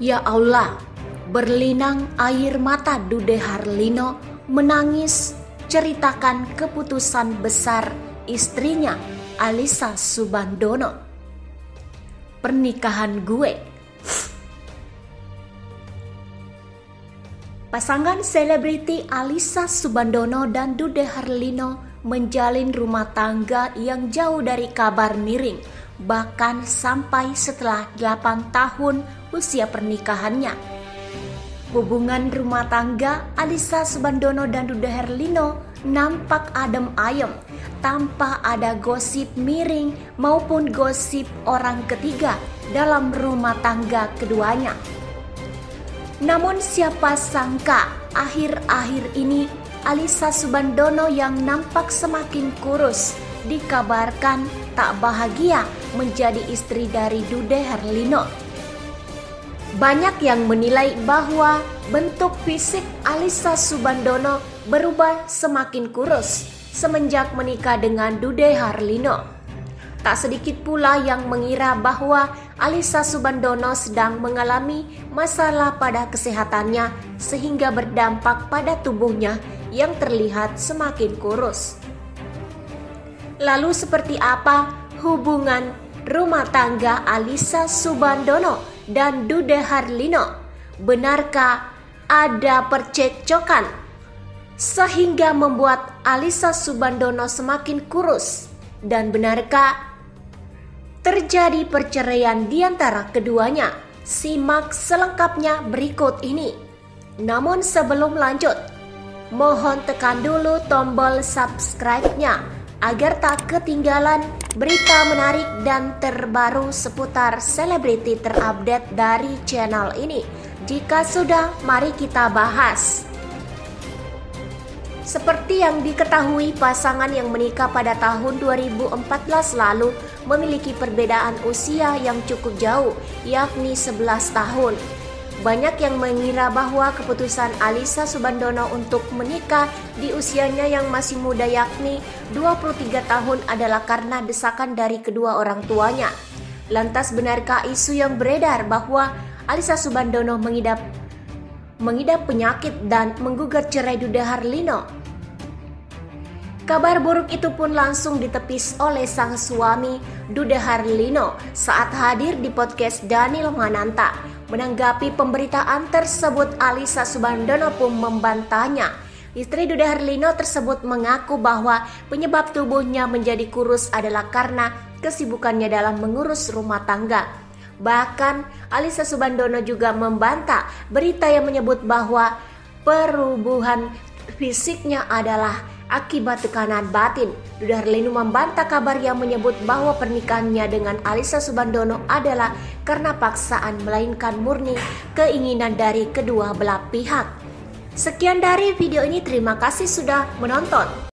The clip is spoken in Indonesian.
Ya Allah, berlinang air mata Dude Harlino menangis ceritakan keputusan besar istrinya Alisa Subandono. Pernikahan gue. Pasangan selebriti Alisa Subandono dan Dude Harlino menjalin rumah tangga yang jauh dari kabar miring, bahkan sampai setelah 8 tahun usia pernikahannya. Hubungan rumah tangga Alisa Subandono dan Dude Herlino nampak adem ayem tanpa ada gosip miring maupun gosip orang ketiga dalam rumah tangga keduanya. Namun siapa sangka akhir-akhir ini Alisa Subandono yang nampak semakin kurus dikabarkan tak bahagia menjadi istri dari Dude Herlino. Banyak yang menilai bahwa bentuk fisik Alisa Subandono berubah semakin kurus semenjak menikah dengan Dude Harlino. Tak sedikit pula yang mengira bahwa Alisa Subandono sedang mengalami masalah pada kesehatannya sehingga berdampak pada tubuhnya yang terlihat semakin kurus. Lalu seperti apa hubungan rumah tangga Alisa Subandono dan Dude Harlino. Benarkah ada percekcokan sehingga membuat Alisa Subandono semakin kurus? Dan benarkah terjadi perceraian di antara keduanya? Simak selengkapnya berikut ini. Namun sebelum lanjut, mohon tekan dulu tombol subscribe-nya agar tak ketinggalan berita menarik dan terbaru seputar selebriti terupdate dari channel ini. Jika sudah, mari kita bahas. Seperti yang diketahui, pasangan yang menikah pada tahun 2014 lalu memiliki perbedaan usia yang cukup jauh, yakni 11 tahun. Banyak yang mengira bahwa keputusan Alisa Subandono untuk menikah di usianya yang masih muda yakni 23 tahun adalah karena desakan dari kedua orang tuanya. Lantas benarkah isu yang beredar bahwa Alisa Subandono mengidap mengidap penyakit dan menggugat cerai Duda Harlino? Kabar buruk itu pun langsung ditepis oleh sang suami Duda Harlino saat hadir di podcast Daniel Mananta Menanggapi pemberitaan tersebut, Alisa Subandono pun membantahnya. Istri Duda Herlino tersebut mengaku bahwa penyebab tubuhnya menjadi kurus adalah karena kesibukannya dalam mengurus rumah tangga. Bahkan Alisa Subandono juga membantah berita yang menyebut bahwa perubahan fisiknya adalah akibat tekanan batin. Duda Herlino membantah kabar yang menyebut bahwa pernikahannya dengan Alisa Subandono adalah karena paksaan melainkan murni keinginan dari kedua belah pihak. Sekian dari video ini, terima kasih sudah menonton.